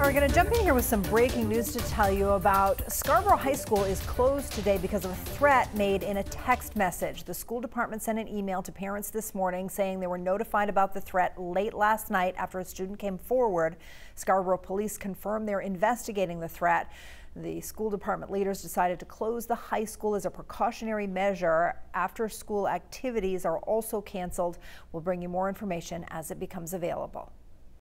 We're going to jump in here with some breaking news to tell you about. Scarborough High School is closed today because of a threat made in a text message. The school department sent an email to parents this morning saying they were notified about the threat late last night after a student came forward. Scarborough police confirmed they're investigating the threat. The school department leaders decided to close the high school as a precautionary measure. After school activities are also canceled. We'll bring you more information as it becomes available.